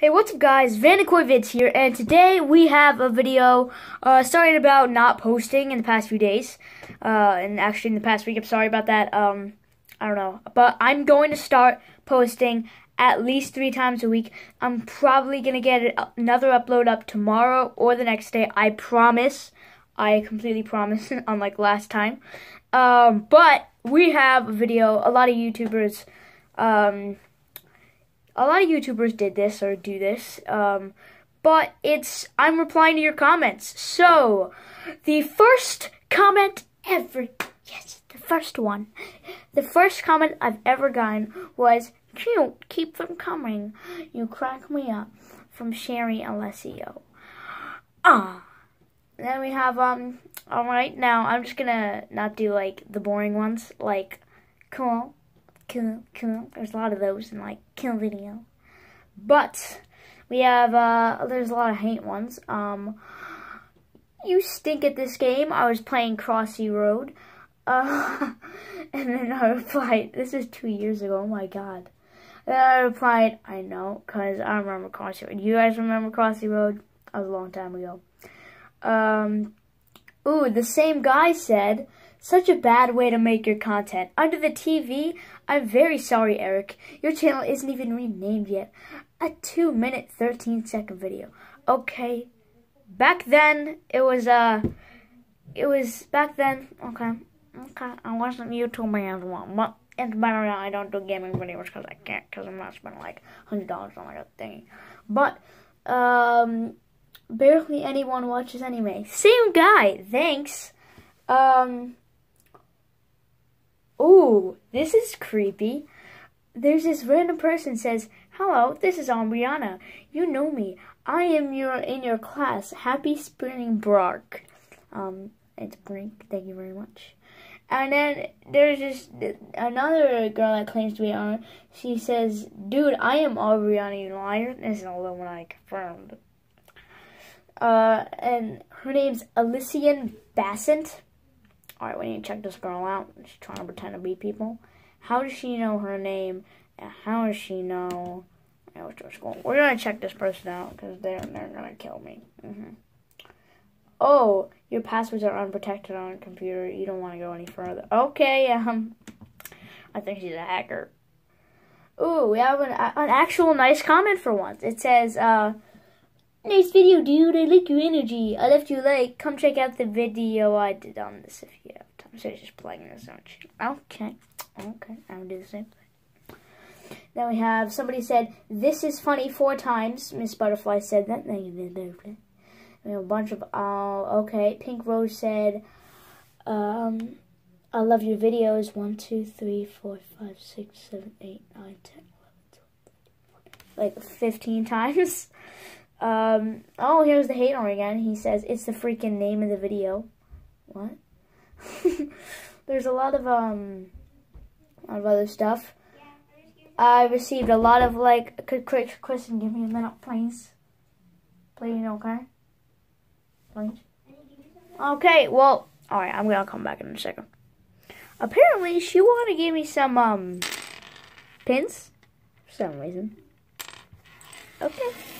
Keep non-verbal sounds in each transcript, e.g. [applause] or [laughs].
Hey, what's up guys? Vids here, and today we have a video uh, starting about not posting in the past few days. Uh, and actually in the past week, I'm sorry about that. Um, I don't know. But I'm going to start posting at least three times a week. I'm probably going to get another upload up tomorrow or the next day. I promise. I completely promise, [laughs] unlike last time. Um, but we have a video, a lot of YouTubers... Um, a lot of YouTubers did this or do this, um, but it's I'm replying to your comments. So, the first comment ever, yes, the first one, the first comment I've ever gotten was, "Cute, keep them coming. You crack me up." From Sherry Alessio. Ah. Then we have um. All right, now I'm just gonna not do like the boring ones, like, cool There's a lot of those in like kill video. But we have uh there's a lot of hate ones. Um you stink at this game. I was playing Crossy Road. Uh [laughs] and then I replied, this is two years ago, oh my god. And then I replied, I know, because I remember Crossy Road. You guys remember Crossy Road? That was a long time ago. Um, ooh, the same guy said, such a bad way to make your content. Under the TV, I'm very sorry, Eric. Your channel isn't even renamed yet. A 2 minute 13 second video. Okay. Back then, it was, uh, it was, back then, okay. Okay, I wasn't YouTube as well, but it's better now I don't do gaming videos because I can't, because I'm not spending like $100 on a thing. But, um, barely anyone watches anime. Same guy, thanks. Um, Ooh, this is creepy. There's this random person says, Hello, this is Ambriana. You know me. I am your in your class. Happy spring Brock. Um, it's Brink. Thank you very much. And then there's this another girl that claims to be on. She says, "Dude, I am Aubriana, you liar." This is a little one I confirmed. Uh, and her name's Elysian Bassett. Alright, we need to check this girl out. She's trying to pretend to be people. How does she know her name? And how does she know? i We're going to check this person out because they're, they're to kill me. Mm -hmm. Oh, your passwords are unprotected on a computer. You don't want to go any further. Okay, um, I think she's a hacker. Ooh, we have an, an actual nice comment for once. It says, uh, Nice video, dude. I like your energy. I left you a like. Come check out the video I did on this if you have time. So just playing this, aren't you? Okay. Okay. I'll do the same thing. Then we have somebody said, This is funny four times. Miss Butterfly said that. Thank you, We have a bunch of, uh, okay. Pink Rose said, um, I love your videos. One, two, three, four, five, six, seven, eight, nine, ten, eleven, twelve, like 15 [laughs] times. Um, oh, here's the hate on again. He says, it's the freaking name of the video. What? [laughs] There's a lot of, um, a lot of other stuff. I received a lot of, like, could Kristen give me a minute, please? Please, okay? Please? Okay, well, alright, I'm gonna come back in a second. Apparently, she wanted to give me some, um, pins. For some reason. Okay.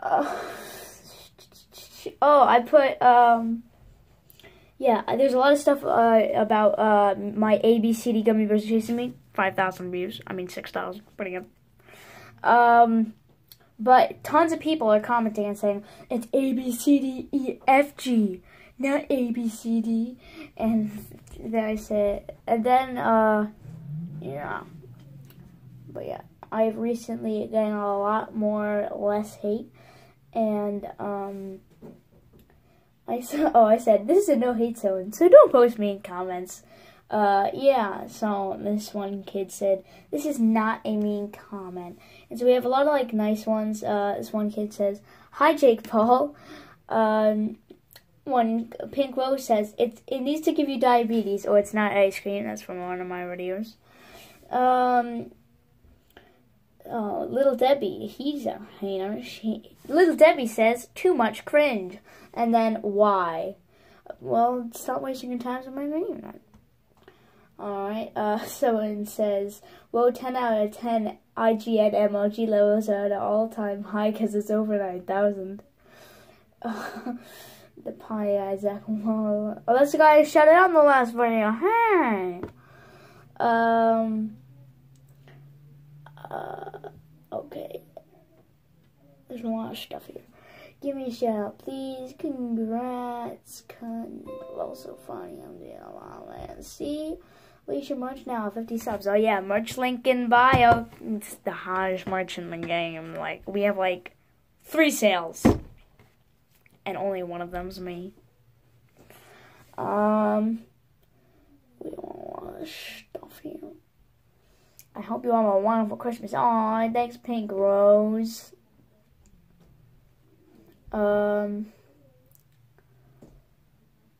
Uh, [laughs] oh, I put, um, yeah, there's a lot of stuff uh, about uh, my ABCD gummy bears chasing me. 5,000 views. I mean, 6,000. Pretty good. Um, but tons of people are commenting and saying, it's ABCDEFG, not ABCD. And [laughs] then I said, and then, uh, yeah. But yeah, I've recently gotten a lot more less hate and um, I said, [laughs] oh, I said this is a no hate zone, so don't post mean comments. Uh, yeah, so this one kid said, this is not a mean comment. And so we have a lot of, like, nice ones. Uh, this one kid says, hi, Jake Paul. Um, one, Pink Rose says, it, it needs to give you diabetes, or it's not ice cream. That's from one of my videos. Um, Oh, Little Debbie, he's a hater. She, Little Debbie says, too much cringe. And then, why? Well, stop wasting your time on my video. Alright, uh, [laughs] someone says, well, 10 out of 10 IGN MLG levels are at an all-time high because it's over 9,000. Uh, [laughs] the pie Isaac Oh, that's the guy who shouted out in the last video. Hey! Um, uh, okay. There's a lot of stuff here. Give me a shout out, please. Congrats. Con also funny. I'm doing a lot, man. See? Alicia March now, 50 subs. Oh yeah, merch link in bio. It's the hottest merch in the game. Like, we have like three sales. And only one of them's me. Um, we don't want to. I hope you all have a wonderful Christmas. Aw, thanks, Pink Rose. Um,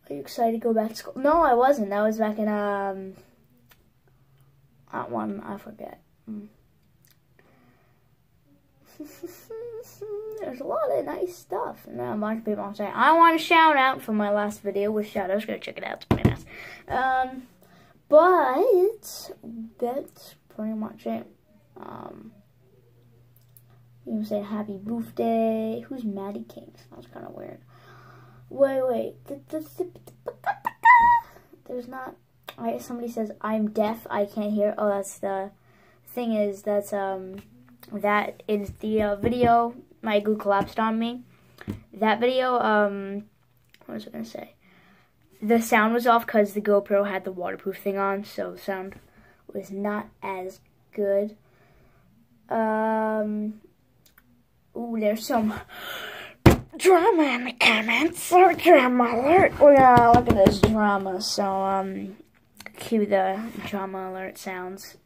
are you excited to go back to school? No, I wasn't. That was back in, um, that one, I forget. Mm. [laughs] There's a lot of nice stuff. And a bunch of people are saying, I want a shout out for my last video with outs. Go check it out. It's pretty nice. Um, but that's pretty much it. Um, you say happy birthday. Who's Maddie King? Sounds kind of weird. Wait, wait. There's not. Alright, somebody says I'm deaf. I can't hear. Oh, that's the thing. Is that's um that is the uh, video my Google collapsed on me. That video. Um, what was I gonna say? The sound was off because the GoPro had the waterproof thing on, so sound was not as good. Um, Ooh, there's some drama in the comments. Oh, drama alert. We're gonna look at this drama. So, um, cue the drama alert sounds.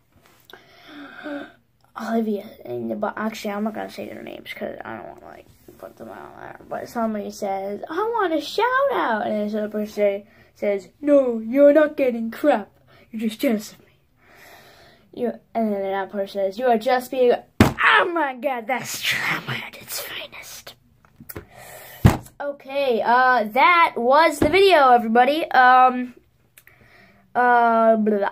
[gasps] Olivia, and but actually, I'm not gonna say their names because I don't want to like put them out there. But somebody says, "I want a shout out," and this other person says, "No, you're not getting crap. You're just jealous of me." You, and then that person says, "You are just being." Oh my god, that's drama at its finest. Okay, uh, that was the video, everybody. Um, uh, blah.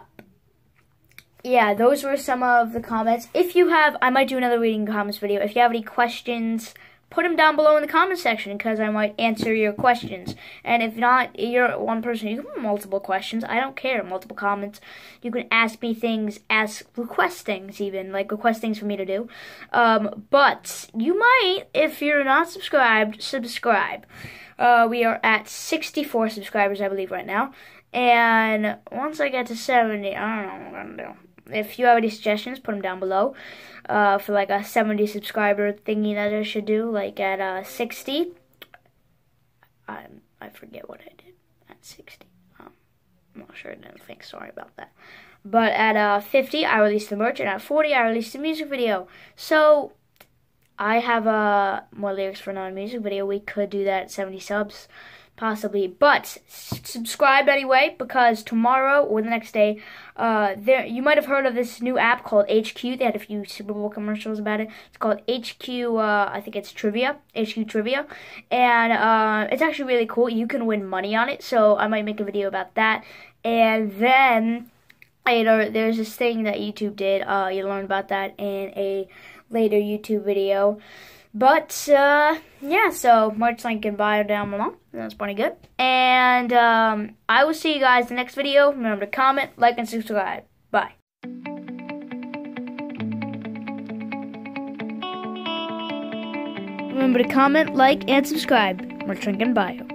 Yeah, those were some of the comments. If you have, I might do another reading comments video. If you have any questions, put them down below in the comment section because I might answer your questions. And if not, you're one person, you can multiple questions. I don't care. Multiple comments. You can ask me things, ask, request things even, like request things for me to do. Um, but you might, if you're not subscribed, subscribe. Uh, we are at 64 subscribers, I believe, right now. And once I get to 70, I don't know what I'm going to do if you have any suggestions, put them down below uh, for like a 70 subscriber thingy that I should do. Like at uh, 60, I I forget what I did at 60. Um, I'm not sure. I didn't think. Sorry about that. But at uh, 50, I released the merch, and at 40, I released the music video. So I have uh, more lyrics for another music video. We could do that at 70 subs possibly. But subscribe anyway because tomorrow or the next day, uh, there you might have heard of this new app called HQ. They had a few Super Bowl commercials about it. It's called HQ. Uh, I think it's Trivia, HQ Trivia, and uh, it's actually really cool. You can win money on it, so I might make a video about that. And then later, there's this thing that YouTube did. Uh, you learn about that in a later YouTube video. But, uh, yeah, so link in bio down below. That's pretty good. And um, I will see you guys in the next video. Remember to comment, like, and subscribe. Bye. Remember to comment, like, and subscribe. Merch link in bio.